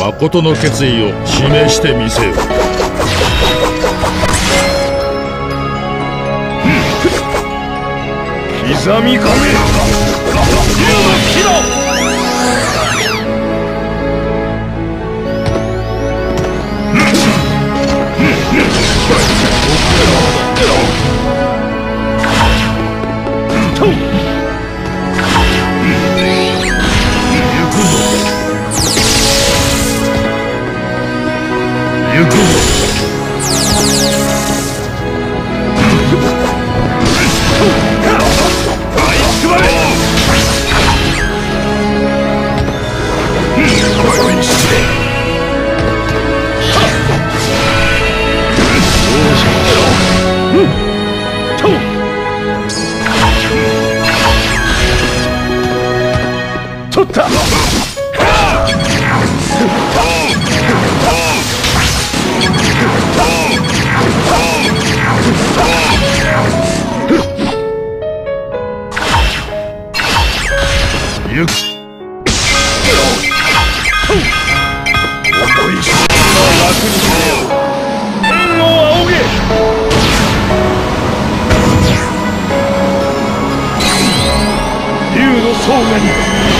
誠の決意を示してみせよ。刻みかめの総がに